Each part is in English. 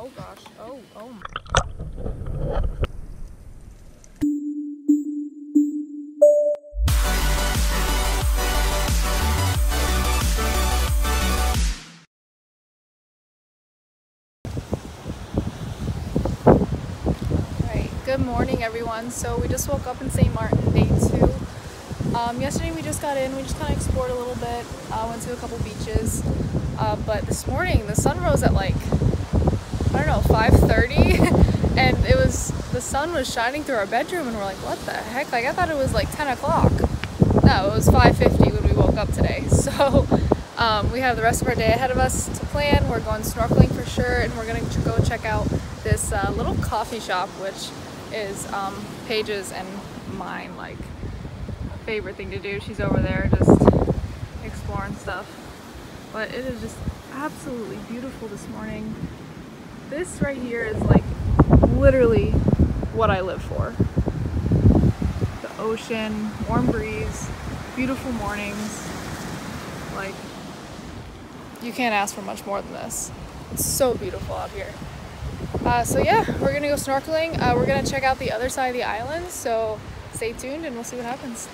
Oh gosh. Oh, oh. Good morning, everyone. So we just woke up in St. Martin, day two. Um, yesterday we just got in. We just kind of explored a little bit. Uh, went to a couple beaches. Uh, but this morning the sun rose at like I don't know 5:30, and it was the sun was shining through our bedroom, and we're like, what the heck? Like I thought it was like 10 o'clock. No, it was 5:50 when we woke up today. So. Um, we have the rest of our day ahead of us to plan. We're going snorkeling for sure, and we're gonna go check out this uh, little coffee shop, which is um, Paige's and mine like favorite thing to do. She's over there just exploring stuff. But it is just absolutely beautiful this morning. This right here is like literally what I live for. The ocean, warm breeze, beautiful mornings. Like you can't ask for much more than this. It's so beautiful out here. Uh, so yeah, we're gonna go snorkeling. Uh, we're gonna check out the other side of the island. So stay tuned and we'll see what happens.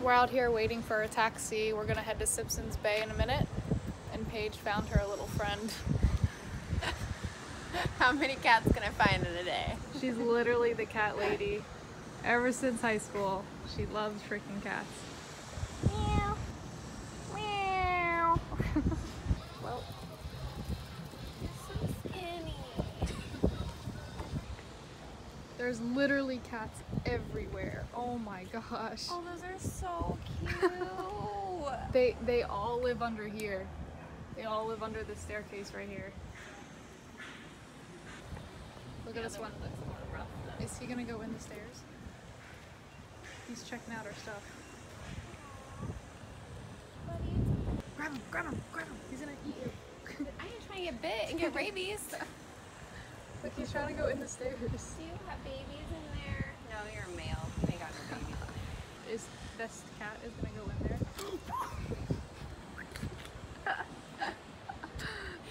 We're out here waiting for a taxi. We're gonna head to Simpsons Bay in a minute. And Paige found her little friend. How many cats can I find in a day? She's literally the cat lady. Ever since high school, she loves freaking cats. Meow. Meow. Well, You're so skinny. there's literally cats everywhere. Oh my gosh. Oh, those are so cute. They they all live under here. They all live under the staircase right here. Look at this one. rough. Is he gonna go in the stairs? He's checking out our stuff. Grab him, grab him, grab him. He's gonna eat you. I ain't trying to get bit and get rabies. Look, he's trying to go in the stairs. Do you have babies in there? No, you're a male. You ain't got no babies in there. Is this cat is gonna go in there?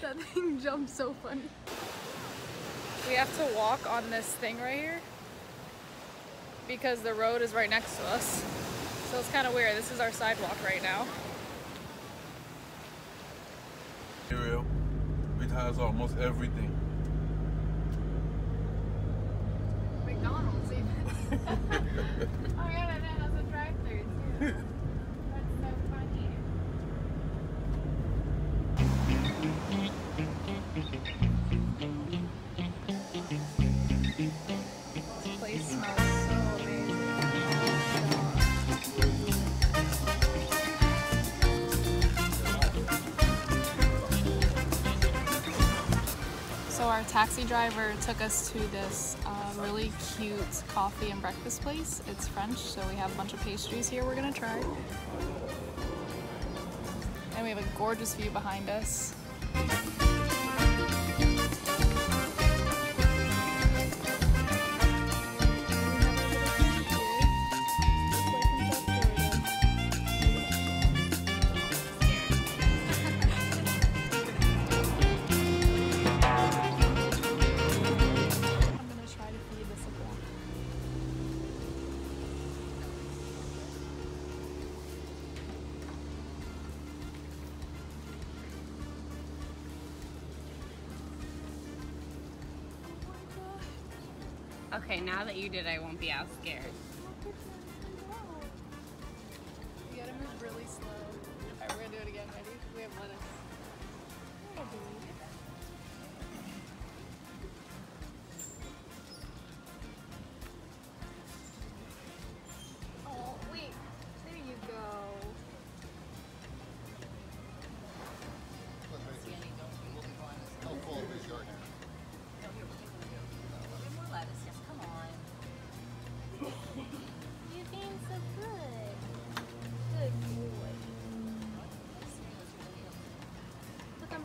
that thing jumped so funny. We have to walk on this thing right here because the road is right next to us. So it's kind of weird. This is our sidewalk right now. It has almost everything. Our taxi driver took us to this uh, really cute coffee and breakfast place. It's French, so we have a bunch of pastries here we're gonna try. And we have a gorgeous view behind us. Okay, now that you did, I won't be as scared. Really slow. Alright, we're gonna do it again. Ready? We have lettuce.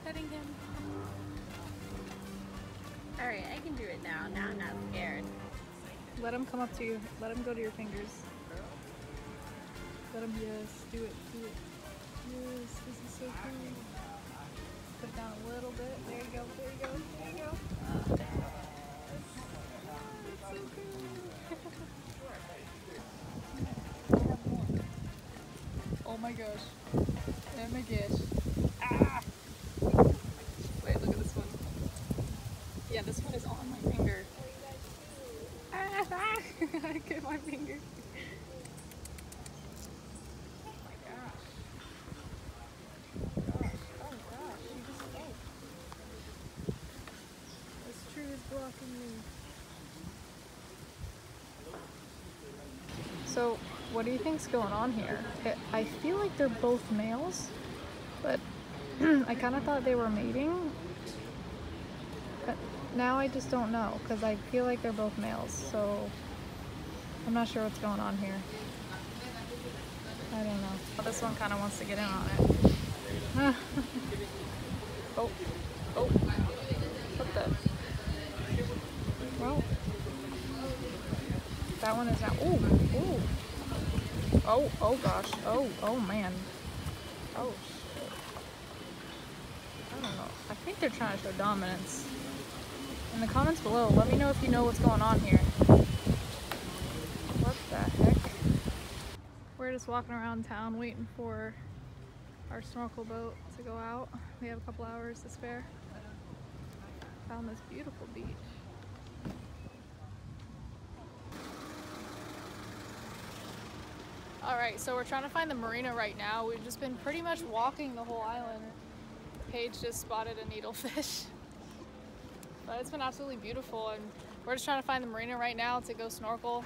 Petting him. Alright, I can do it now. Now I'm not scared. Let him come up to you. Let him go to your fingers. Let him, yes, do it, do it. Yes, this is so cool. Put it down a little bit. There you go, there you go, there you go. Cool. oh my gosh. Oh my gosh. Ah! Wait, look at this one. Yeah, this one is on my finger. Ah, ah. I get my finger. Oh oh. So, what do you think's going on here? I- I feel like they're both males, but I kind of thought they were mating. But now I just don't know because I feel like they're both males, so I'm not sure what's going on here. I don't know. This one kind of wants to get in on it. oh, oh, what the? Well, that one is now. Ooh, ooh. Oh, oh gosh. Oh, oh man. Oh shit. I don't know. I think they're trying to show dominance. In the comments below, let me know if you know what's going on here. What the heck? We're just walking around town waiting for our snorkel boat to go out. We have a couple hours to spare. Found this beautiful beach. All right, so we're trying to find the marina right now. We've just been pretty much walking the whole island. Paige just spotted a needlefish. But it's been absolutely beautiful and we're just trying to find the marina right now to go snorkel.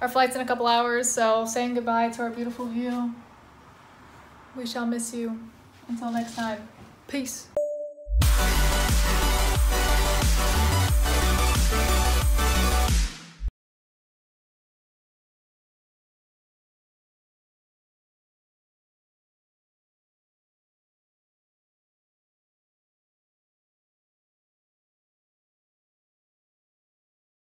Our flight's in a couple hours, so saying goodbye to our beautiful view. We shall miss you. Until next time, peace.